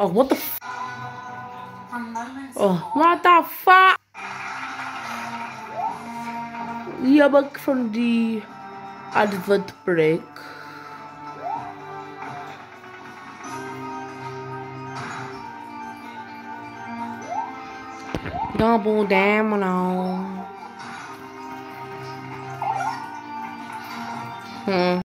Oh, what the f- Oh, what the fuck? We are back from the advert break. Double damn. Hmm.